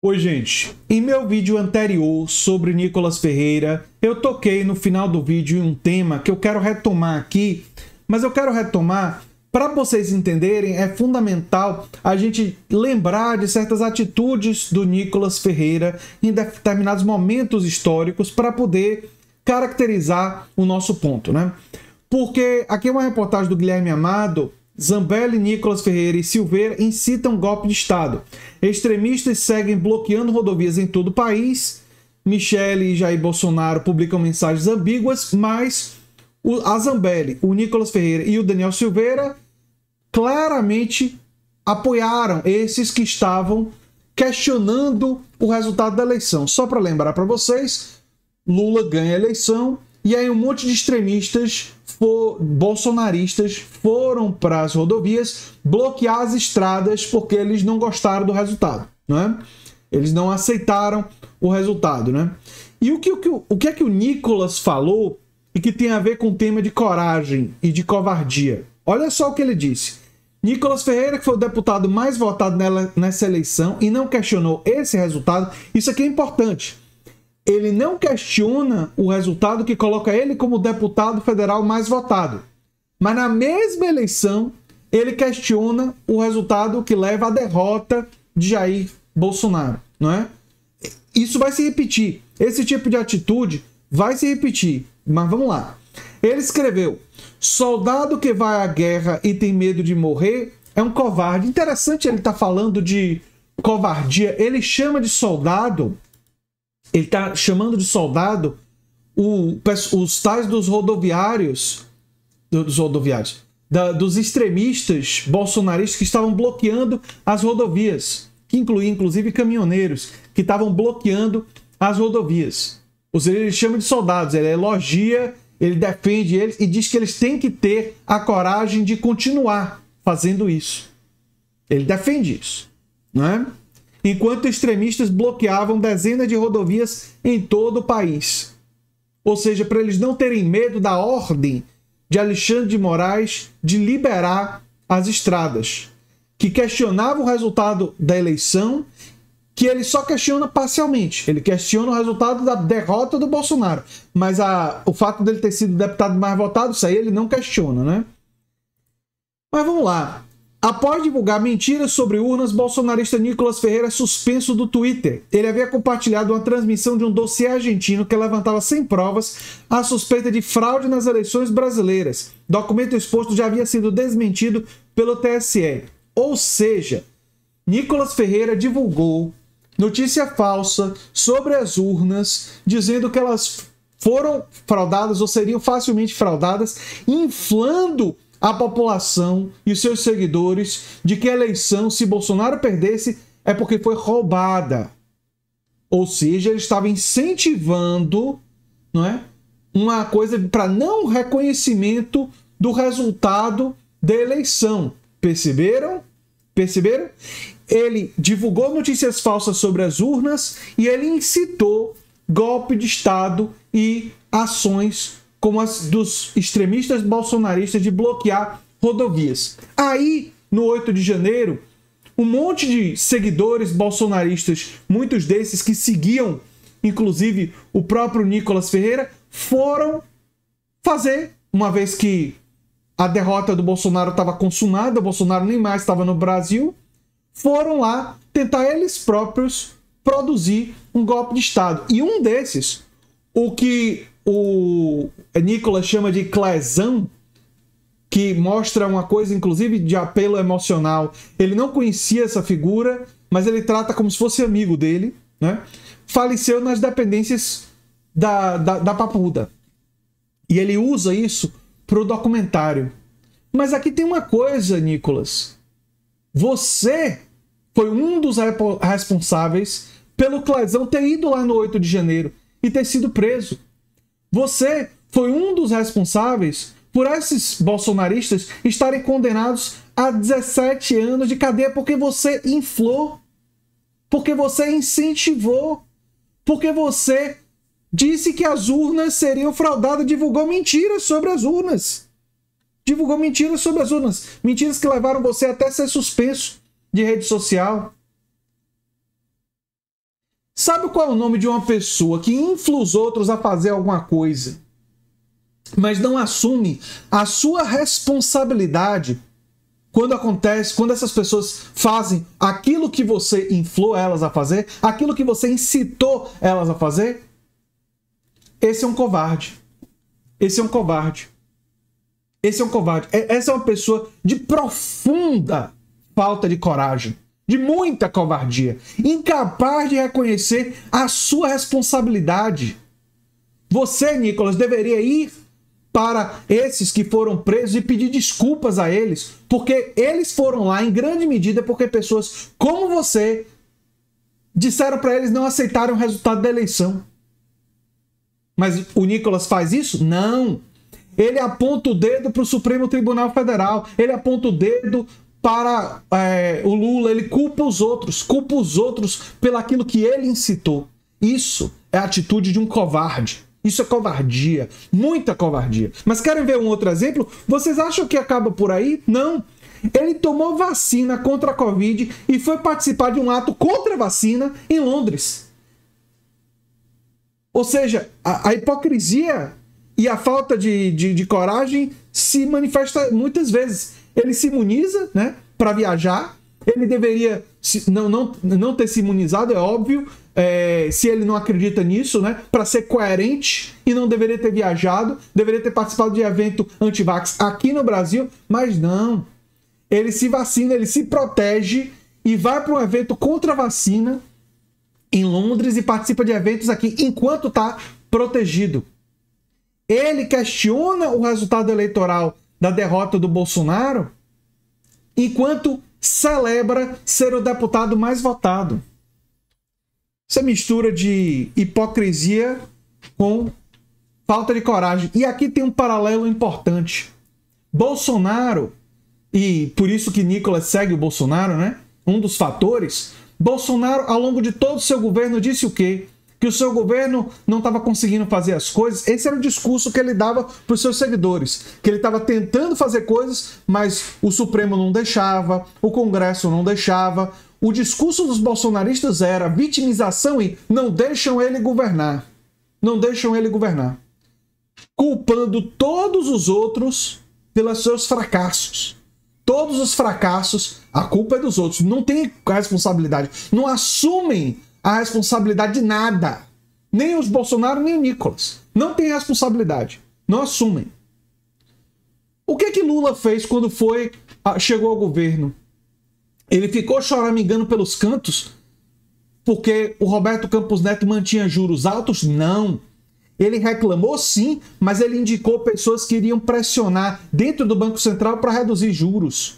Oi, gente. Em meu vídeo anterior sobre Nicolas Ferreira, eu toquei no final do vídeo em um tema que eu quero retomar aqui, mas eu quero retomar para vocês entenderem, é fundamental a gente lembrar de certas atitudes do Nicolas Ferreira em determinados momentos históricos para poder caracterizar o nosso ponto, né? Porque aqui é uma reportagem do Guilherme Amado Zambelli, Nicolas Ferreira e Silveira incitam golpe de Estado. Extremistas seguem bloqueando rodovias em todo o país. Michele e Jair Bolsonaro publicam mensagens ambíguas, mas a Zambelli, o Nicolas Ferreira e o Daniel Silveira claramente apoiaram esses que estavam questionando o resultado da eleição. Só para lembrar para vocês, Lula ganha a eleição e aí um monte de extremistas for, bolsonaristas foram para as rodovias bloquear as estradas porque eles não gostaram do resultado, né? Eles não aceitaram o resultado, né? E o que, o, que, o que é que o Nicolas falou e que tem a ver com o tema de coragem e de covardia? Olha só o que ele disse. Nicolas Ferreira, que foi o deputado mais votado nela, nessa eleição e não questionou esse resultado, isso aqui é importante ele não questiona o resultado que coloca ele como deputado federal mais votado. Mas na mesma eleição, ele questiona o resultado que leva à derrota de Jair Bolsonaro, não é? Isso vai se repetir. Esse tipo de atitude vai se repetir. Mas vamos lá. Ele escreveu: Soldado que vai à guerra e tem medo de morrer é um covarde. Interessante ele estar tá falando de covardia. Ele chama de soldado ele está chamando de soldado o, os tais dos rodoviários, dos rodoviários, da, dos extremistas bolsonaristas que estavam bloqueando as rodovias, que incluía inclusive caminhoneiros, que estavam bloqueando as rodovias. Ou seja, ele chama de soldados, ele elogia, ele defende eles e diz que eles têm que ter a coragem de continuar fazendo isso. Ele defende isso, não é? Enquanto extremistas bloqueavam dezenas de rodovias em todo o país. Ou seja, para eles não terem medo da ordem de Alexandre de Moraes de liberar as estradas, que questionava o resultado da eleição, que ele só questiona parcialmente. Ele questiona o resultado da derrota do Bolsonaro, mas a, o fato dele ter sido deputado mais votado, isso aí ele não questiona, né? Mas vamos lá. Após divulgar mentiras sobre urnas, bolsonarista Nicolas Ferreira é suspenso do Twitter. Ele havia compartilhado uma transmissão de um dossiê argentino que levantava sem provas a suspeita de fraude nas eleições brasileiras. Documento exposto já havia sido desmentido pelo TSE. Ou seja, Nicolas Ferreira divulgou notícia falsa sobre as urnas, dizendo que elas foram fraudadas ou seriam facilmente fraudadas, inflando a população e os seus seguidores de que a eleição, se Bolsonaro perdesse, é porque foi roubada. Ou seja, ele estava incentivando não é, uma coisa para não reconhecimento do resultado da eleição. Perceberam? Perceberam? Ele divulgou notícias falsas sobre as urnas e ele incitou golpe de Estado e ações como as dos extremistas bolsonaristas de bloquear rodovias. Aí, no 8 de janeiro, um monte de seguidores bolsonaristas, muitos desses que seguiam, inclusive o próprio Nicolas Ferreira, foram fazer, uma vez que a derrota do Bolsonaro estava consumada, o Bolsonaro nem mais estava no Brasil, foram lá tentar eles próprios produzir um golpe de Estado. E um desses, o que o Nicolas chama de Clezão, que mostra uma coisa, inclusive, de apelo emocional. Ele não conhecia essa figura, mas ele trata como se fosse amigo dele, né? Faleceu nas dependências da, da, da Papuda. E ele usa isso para o documentário. Mas aqui tem uma coisa, Nicolas. Você foi um dos responsáveis pelo Clezão ter ido lá no 8 de janeiro e ter sido preso. Você foi um dos responsáveis por esses bolsonaristas estarem condenados a 17 anos de cadeia porque você inflou, porque você incentivou, porque você disse que as urnas seriam fraudadas, divulgou mentiras sobre as urnas. Divulgou mentiras sobre as urnas. Mentiras que levaram você até ser suspenso de rede social. Sabe qual é o nome de uma pessoa que infla os outros a fazer alguma coisa, mas não assume a sua responsabilidade quando acontece, quando essas pessoas fazem aquilo que você inflou elas a fazer, aquilo que você incitou elas a fazer? Esse é um covarde. Esse é um covarde. Esse é um covarde. Essa é uma pessoa de profunda falta de coragem de muita covardia, incapaz de reconhecer a sua responsabilidade. Você, Nicolas, deveria ir para esses que foram presos e pedir desculpas a eles, porque eles foram lá em grande medida porque pessoas como você disseram para eles não aceitarem o resultado da eleição. Mas o Nicolas faz isso? Não. Ele aponta o dedo para o Supremo Tribunal Federal, ele aponta o dedo para é, o Lula, ele culpa os outros, culpa os outros pelaquilo que ele incitou. Isso é a atitude de um covarde. Isso é covardia, muita covardia. Mas querem ver um outro exemplo? Vocês acham que acaba por aí? Não. Ele tomou vacina contra a Covid e foi participar de um ato contra a vacina em Londres. Ou seja, a, a hipocrisia e a falta de, de, de coragem se manifesta muitas vezes ele se imuniza, né, para viajar. Ele deveria não, não, não ter se imunizado, é óbvio, é, se ele não acredita nisso, né, para ser coerente e não deveria ter viajado, deveria ter participado de evento antivax aqui no Brasil, mas não. Ele se vacina, ele se protege e vai para um evento contra vacina em Londres e participa de eventos aqui enquanto está protegido. Ele questiona o resultado eleitoral da derrota do Bolsonaro, enquanto celebra ser o deputado mais votado. Essa mistura de hipocrisia com falta de coragem. E aqui tem um paralelo importante. Bolsonaro, e por isso que Nicolas segue o Bolsonaro, né? Um dos fatores. Bolsonaro, ao longo de todo o seu governo, disse o quê? Que o seu governo não estava conseguindo fazer as coisas. Esse era o discurso que ele dava para os seus seguidores, que ele estava tentando fazer coisas, mas o Supremo não deixava, o Congresso não deixava. O discurso dos bolsonaristas era vitimização e não deixam ele governar. Não deixam ele governar. Culpando todos os outros pelos seus fracassos. Todos os fracassos, a culpa é dos outros. Não tem responsabilidade. Não assumem a responsabilidade de nada. Nem os Bolsonaro, nem o Nicolas. Não tem responsabilidade. Não assumem. O que que Lula fez quando foi chegou ao governo? Ele ficou choramingando pelos cantos porque o Roberto Campos Neto mantinha juros altos? Não. Ele reclamou sim, mas ele indicou pessoas que iriam pressionar dentro do Banco Central para reduzir juros.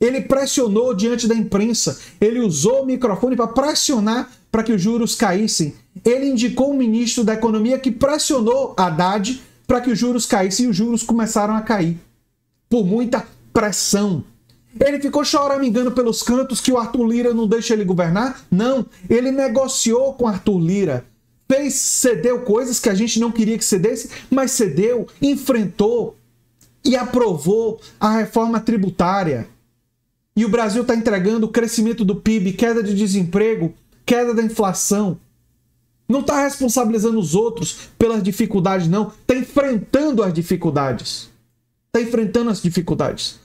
Ele pressionou diante da imprensa, ele usou o microfone para pressionar para que os juros caíssem. Ele indicou um ministro da Economia que pressionou Haddad para que os juros caíssem e os juros começaram a cair. Por muita pressão. Ele ficou choramingando pelos cantos que o Arthur Lira não deixa ele governar? Não. Ele negociou com Arthur Lira. Fez, cedeu coisas que a gente não queria que cedesse, mas cedeu, enfrentou e aprovou a reforma tributária e o Brasil está entregando crescimento do PIB, queda de desemprego, queda da inflação. Não está responsabilizando os outros pelas dificuldades, não. Está enfrentando as dificuldades. Está enfrentando as dificuldades.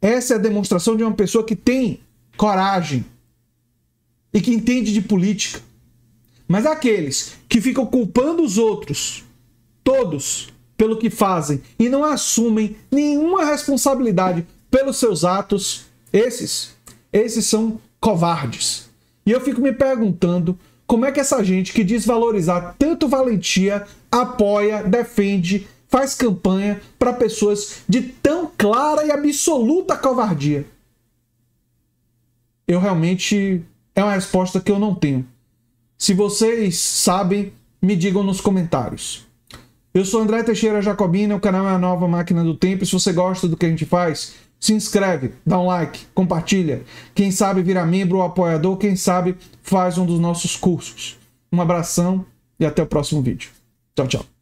Essa é a demonstração de uma pessoa que tem coragem e que entende de política. Mas aqueles que ficam culpando os outros, todos, pelo que fazem e não assumem nenhuma responsabilidade pelos seus atos, esses, esses são covardes. E eu fico me perguntando como é que essa gente que diz valorizar tanto valentia apoia, defende, faz campanha para pessoas de tão clara e absoluta covardia. Eu realmente é uma resposta que eu não tenho. Se vocês sabem, me digam nos comentários. Eu sou André Teixeira Jacobina, o canal é a Nova Máquina do Tempo. Se você gosta do que a gente faz, se inscreve, dá um like, compartilha. Quem sabe vira membro ou apoiador, quem sabe faz um dos nossos cursos. Um abração e até o próximo vídeo. Tchau, tchau.